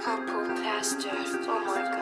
Purple plaster, oh my god.